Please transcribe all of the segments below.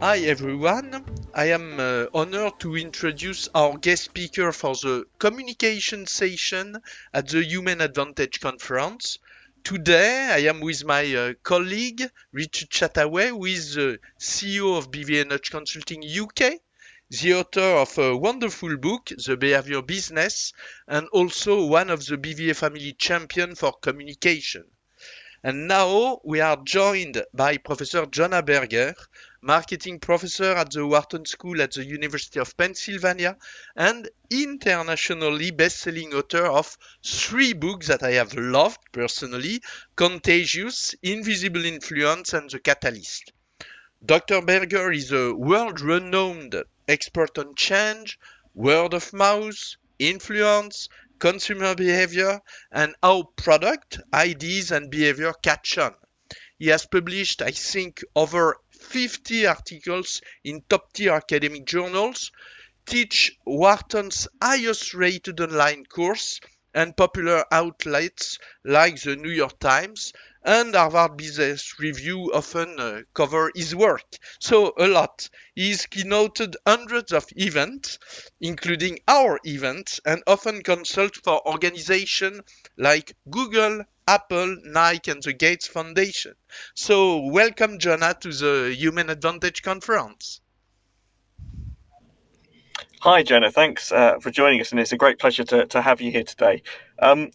Hi everyone, I am uh, honored to introduce our guest speaker for the communication session at the Human Advantage Conference. Today I am with my uh, colleague Richard Chataway, who is the CEO of BVNH Consulting UK, the author of a wonderful book, The Behavior Business, and also one of the BVA family champion for communication. And now we are joined by Professor Jonah Berger, marketing professor at the Wharton School at the University of Pennsylvania, and internationally best-selling author of three books that I have loved personally, Contagious, Invisible Influence, and The Catalyst. Dr. Berger is a world-renowned expert on change, word of mouth, influence, consumer behavior, and how product, ideas, and behavior catch on. He has published, I think, over 50 articles in top tier academic journals, teach Wharton's highest rated online course, and popular outlets like the New York Times and Harvard Business Review often uh, cover his work. So a lot. He's keynoted hundreds of events, including our events, and often consults for organizations like Google, Apple, Nike, and the Gates Foundation. So welcome, Jonah, to the Human Advantage Conference. Hi, Jonah. Thanks uh, for joining us, and it's a great pleasure to, to have you here today. Um,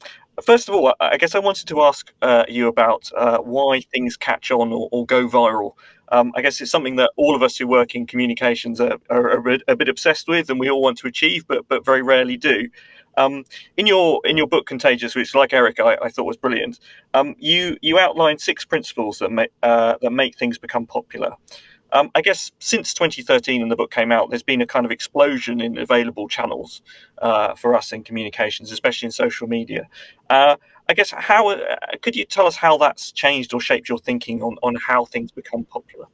first of all, I guess I wanted to ask uh, you about uh, why things catch on or, or go viral. Um, I guess it's something that all of us who work in communications are, are, a bit obsessed with, and we all want to achieve, but but very rarely do. Um, in your in your book Contagious, which like Eric I, I thought was brilliant, um, you you outline six principles that uh, that make things become popular. Um, I guess since 2013 and the book came out, there's been a kind of explosion in available channels uh, for us in communications, especially in social media. Uh, I guess how uh, could you tell us how that's changed or shaped your thinking on, on how things become popular?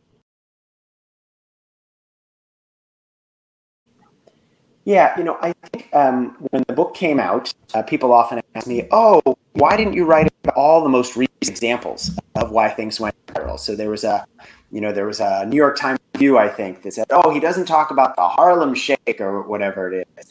Yeah, you know, I think um, when the book came out, uh, people often ask me, "Oh, why didn't you write all the most recent examples of why things went viral?" So there was a, you know, there was a New York Times review, I think, that said, "Oh, he doesn't talk about the Harlem Shake or whatever it is."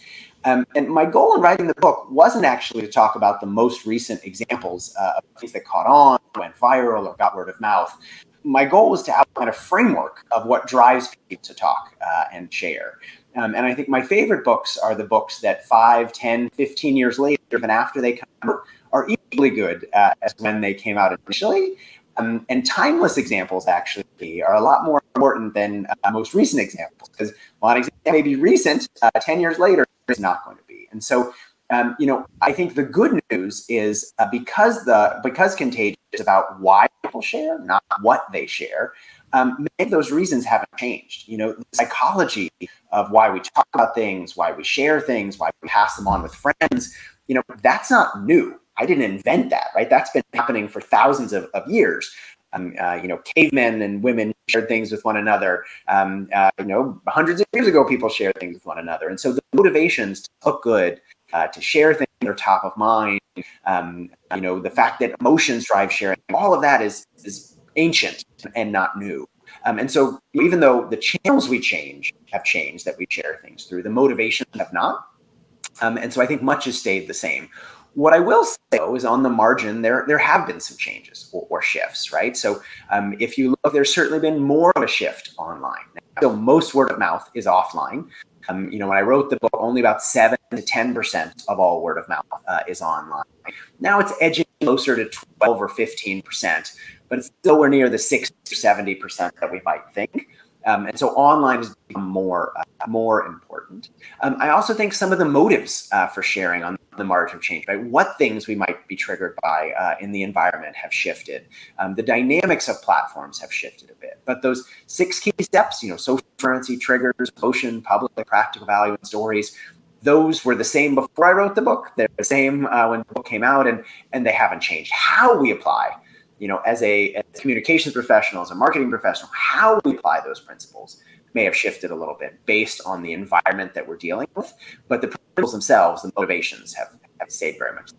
Um, and my goal in writing the book wasn't actually to talk about the most recent examples uh, of things that caught on, went viral, or got word of mouth. My goal was to outline a framework of what drives people to talk uh, and share. Um, and I think my favorite books are the books that 5, 10, 15 years later, even after they come out, are equally good uh, as when they came out initially. Um, and timeless examples actually are a lot more important than uh, most recent examples because while an example may be recent, uh, 10 years later, it's not going to be. And so, um, you know, I think the good news is uh, because the because contagious is about why people share, not what they share um, many of those reasons haven't changed. You know, the psychology of why we talk about things, why we share things, why we pass them on with friends, you know, that's not new. I didn't invent that, right? That's been happening for thousands of, of years. Um, uh, you know, cavemen and women shared things with one another. Um, uh, you know, hundreds of years ago, people shared things with one another. And so the motivations to look good, uh, to share things that are top of mind, um, you know, the fact that emotions drive sharing, all of that is, is ancient and not new. Um, and so, even though the channels we change have changed that we share things through, the motivations have not. Um, and so, I think much has stayed the same. What I will say is on the margin, there there have been some changes or, or shifts, right? So, um, if you look, there's certainly been more of a shift online. So, most word of mouth is offline. Um, you know, when I wrote the book, only about seven to ten percent of all word of mouth uh, is online. Now it's edging closer to twelve or fifteen percent but it's nowhere near the 60 or 70% that we might think. Um, and so online has become more uh, more important. Um, I also think some of the motives uh, for sharing on the margin of change, right? What things we might be triggered by uh, in the environment have shifted. Um, the dynamics of platforms have shifted a bit. But those six key steps, you know, social currency, triggers, emotion, public, practical value, and stories, those were the same before I wrote the book. They're the same uh, when the book came out, and and they haven't changed. How we apply you know, as a, as communications professional, as a marketing professional, how we apply those principles may have shifted a little bit based on the environment that we're dealing with. But the principles themselves, the motivations have, have stayed very much.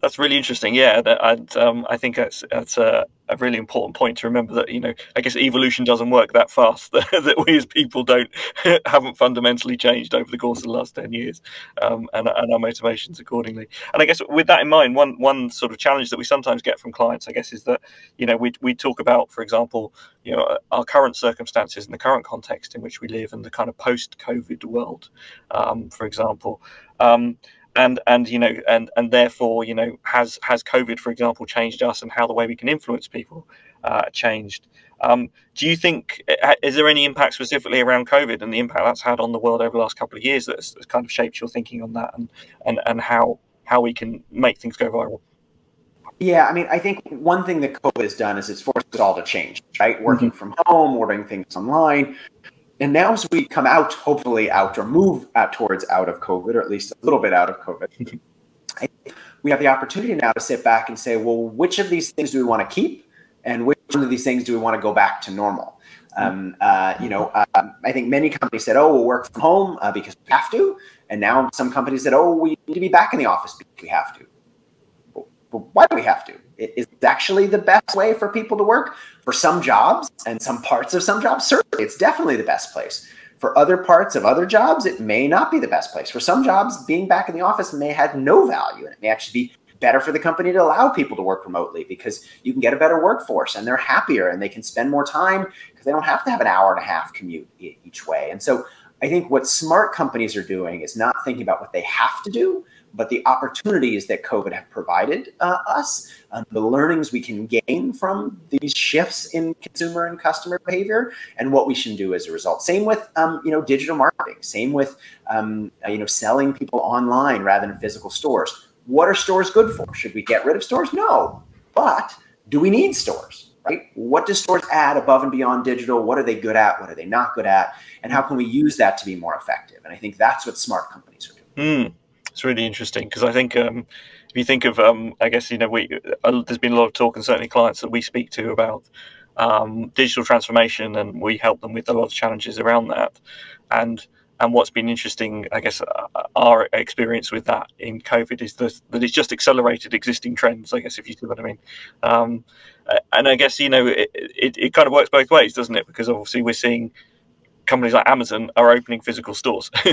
That's really interesting. Yeah, and um, I think that's that's a, a, really important point to remember that you know I guess evolution doesn't work that fast. that we as people don't haven't fundamentally changed over the course of the last ten years, um, and, and our motivations accordingly. And I guess with that in mind, one one sort of challenge that we sometimes get from clients, I guess, is that you know we we talk about, for example, you know our current circumstances and the current context in which we live, and the kind of post-COVID world, um, for example. Um, and and you know and and therefore you know has has covid for example changed us and how the way we can influence people uh, changed um, do you think uh, is there any impact specifically around covid and the impact that's had on the world over the last couple of years that's, that's kind of shaped your thinking on that and and and how how we can make things go viral yeah, I mean, I think one thing that COVID has done is it's forced us all to change, right? Working mm-hmm. from home, ordering things online, and now, as we come out, hopefully out or move out towards out of COVID, or at least a little bit out of COVID, we have the opportunity now to sit back and say, well, which of these things do we want to keep, and which one of these things do we want to go back to normal? Um, uh, you know, um, I think many companies said, "Oh, we'll work from home uh, because we have to," and now some companies said, "Oh, we need to be back in the office because we have to." But why do we have to? It's actually the best way for people to work for some jobs and some parts of some jobs. Certainly, it's definitely the best place. For other parts of other jobs, it may not be the best place. For some jobs, being back in the office may have no value, and it may actually be better for the company to allow people to work remotely because you can get a better workforce and they're happier and they can spend more time because they don't have to have an hour and a half commute each way. And so I think what smart companies are doing is not thinking about what they have to do, but the opportunities that COVID have provided uh, us, um, the learnings we can gain from these shifts in consumer and customer behavior, and what we should do as a result. Same with um, you know digital marketing. Same with um, you know selling people online rather than physical stores. What are stores good for? Should we get rid of stores? No, but do we need stores? Right? What do stores add above and beyond digital? What are they good at? What are they not good at? And how can we use that to be more effective? And I think that's what smart companies are doing. Mm it's really interesting because I think um, if you think of, um, I guess you know, we uh, there's been a lot of talk and certainly clients that we speak to about um, digital transformation, and we help them with a lot of challenges around that. And and what's been interesting, I guess, uh, our experience with that in COVID is that, that it's just accelerated existing trends. I guess if you see what I mean. Um, and I guess you know it, it, it kind of works both ways, doesn't it? Because obviously we're seeing companies like Amazon are opening physical stores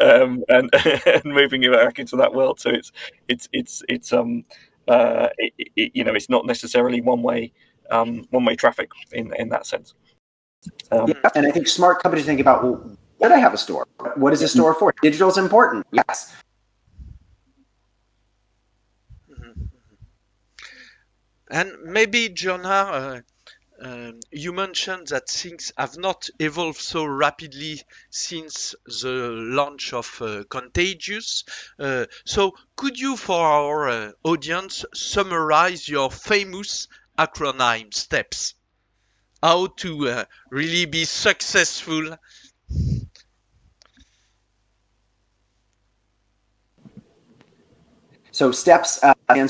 um, and, and, moving it back into that world. So it's it's it's it's um uh it, it, you know it's not necessarily one way um one way traffic in in that sense. Um, yeah, and I think smart companies think about well, do I have a store? What is a store for? Digital is important. Yes. Mm-hmm. And maybe Jonah, uh, um, you mentioned that things have not evolved so rapidly since the launch of uh, Contagious. Uh, so, could you, for our uh, audience, summarize your famous acronym steps? How to uh, really be successful So STEPS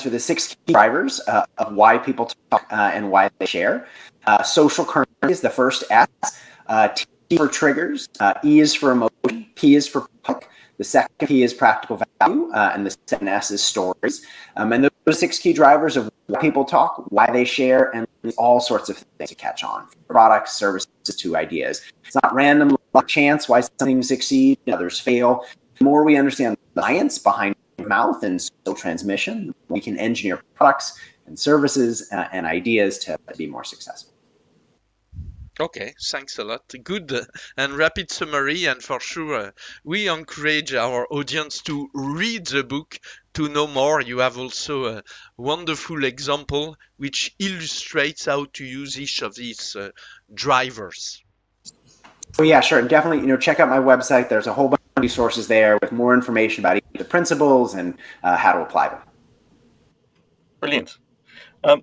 for the six key drivers uh, of why people talk uh, and why they share. Uh, social currency is the first S. Uh, T for triggers. Uh, e is for emotion. P is for public. The second P is practical value, uh, and the second S is stories. Um, and those six key drivers of why people talk, why they share, and all sorts of things to catch on. Products, services to ideas. It's not random luck chance why something succeed, others fail. The more we understand the science behind mouth and social transmission, we can engineer products and services uh, and ideas to be more successful. Okay, thanks a lot. Good and rapid summary, and for sure, uh, we encourage our audience to read the book to know more. You have also a wonderful example which illustrates how to use each of these uh, drivers. Oh yeah, sure. Definitely, you know, check out my website. There's a whole bunch of resources there with more information about the principles and uh, how to apply them. Brilliant. Um,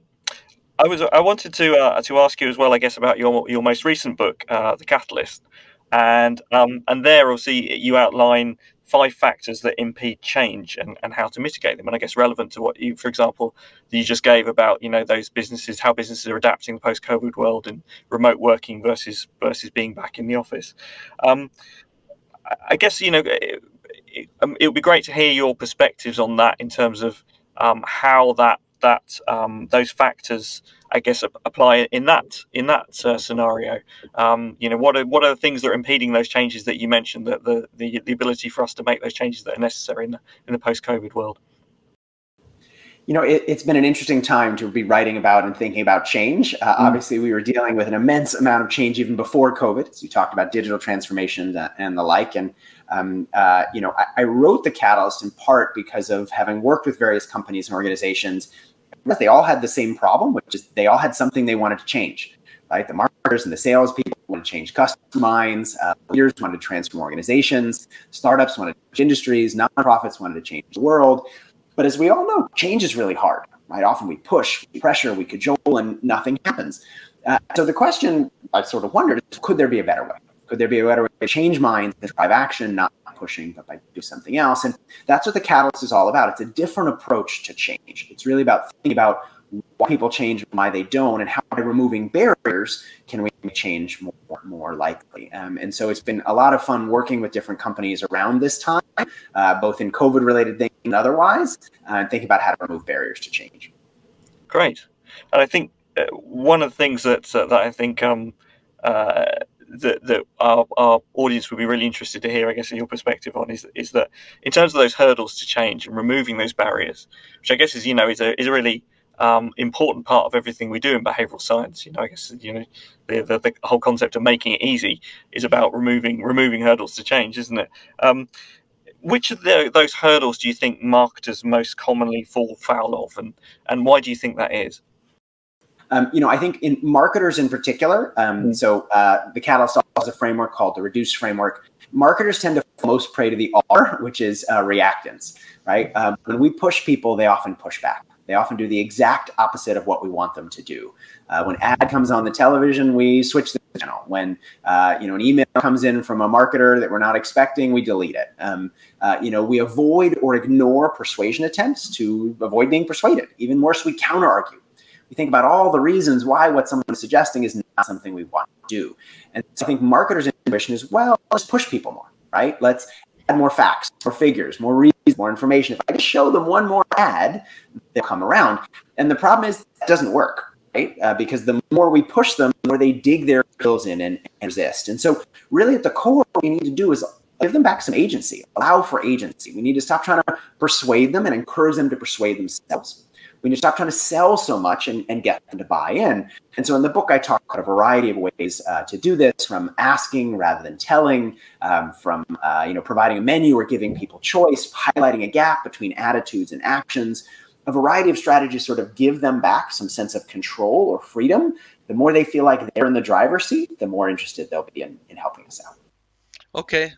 I was I wanted to uh, to ask you as well, I guess, about your your most recent book, uh, The Catalyst, and um, and there obviously you outline five factors that impede change and, and how to mitigate them. And I guess relevant to what you, for example, you just gave about you know those businesses, how businesses are adapting the post-COVID world and remote working versus versus being back in the office. Um, I guess you know it, um, it would be great to hear your perspectives on that in terms of um, how that that um, those factors I guess apply in that in that uh, scenario. Um, you know, what are what are the things that are impeding those changes that you mentioned? That the, the the ability for us to make those changes that are necessary in the in the post COVID world. You know, it, has been an interesting time to be writing about and thinking about change. Uh, mm. Obviously, we were dealing with an immense amount of change even before COVID. As you talked about digital transformation and the like, and um, uh, you know, I, I wrote the Catalyst in part because of having worked with various companies and organizations they all had the same problem, which is they all had something they wanted to change. Right, the marketers and the salespeople wanted to change customer minds. Uh, leaders wanted to transform organizations. Startups wanted to change industries. Nonprofits wanted to change the world. But as we all know, change is really hard. Right, often we push, we pressure, we cajole, and nothing happens. Uh, so the question I sort of wondered is, could there be a better way? Could there be a better way to change minds and drive action, not pushing, but by do something else? And that's what the catalyst is all about. It's a different approach to change. It's really about thinking about why people change why they don't, and how by removing barriers can we change more more likely. Um, and so it's been a lot of fun working with different companies around this time, uh, both in COVID related things and otherwise, uh, and think about how to remove barriers to change. Great, and I think uh, one of the things that uh, that I think um, uh, that, that our, our audience would be really interested to hear, I guess, in your perspective on is is that in terms of those hurdles to change and removing those barriers, which I guess is you know is a is a really um, important part of everything we do in behavioral science. You know, I guess you know the, the, the whole concept of making it easy is about removing removing hurdles to change, isn't it? Um, which of the, those hurdles do you think marketers most commonly fall foul of, and and why do you think that is? Um, you know, I think in marketers in particular, um, mm-hmm. so uh, the Catalyst has a framework called the Reduce framework. Marketers tend to most prey to the R, which is uh, reactance, right? Um, when we push people, they often push back. They often do the exact opposite of what we want them to do. Uh, when ad comes on the television, we switch the channel. When uh, you know an email comes in from a marketer that we're not expecting, we delete it. Um, uh, you know, we avoid or ignore persuasion attempts to avoid being persuaded. Even worse, we counter argue we think about all the reasons why what someone is suggesting is not something we want to do. And so I think marketers' intuition is, well, let's push people more, right? Let's add more facts, more figures, more reasons, more information. If I just show them one more ad, they'll come around. And the problem is that doesn't work, right? Uh, because the more we push them, the more they dig their heels in and, and resist. And so really at the core, what we need to do is give them back some agency, allow for agency. We need to stop trying to persuade them and encourage them to persuade themselves we you stop trying to sell so much and, and get them to buy in. And so in the book, I talk about a variety of ways uh, to do this, from asking rather than telling, um, from uh, you know providing a menu or giving people choice, highlighting a gap between attitudes and actions. A variety of strategies sort of give them back some sense of control or freedom. The more they feel like they're in the driver's seat, the more interested they'll be in, in helping us out. Okay,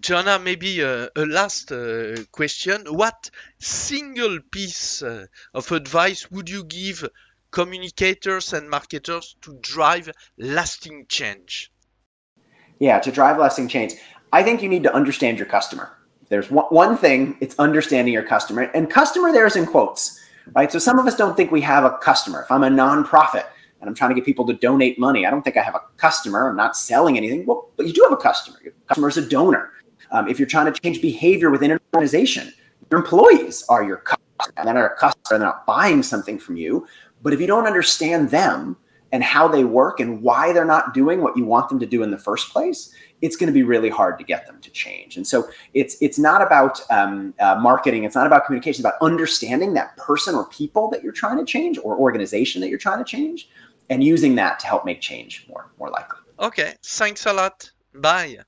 Jonah, maybe a, a last uh, question. What single piece uh, of advice would you give communicators and marketers to drive lasting change? Yeah, to drive lasting change, I think you need to understand your customer. There's one, one thing, it's understanding your customer. And customer there is in quotes, right? So some of us don't think we have a customer. If I'm a nonprofit, and I'm trying to get people to donate money. I don't think I have a customer. I'm not selling anything. Well, but you do have a customer. Your customer is a donor. Um, if you're trying to change behavior within an organization, your employees are your customer. And then are a customer, they're not buying something from you. But if you don't understand them and how they work and why they're not doing what you want them to do in the first place, it's going to be really hard to get them to change. And so it's it's not about um, uh, marketing. It's not about communication. It's about understanding that person or people that you're trying to change or organization that you're trying to change, and using that to help make change more more likely. Okay. Thanks a lot. Bye.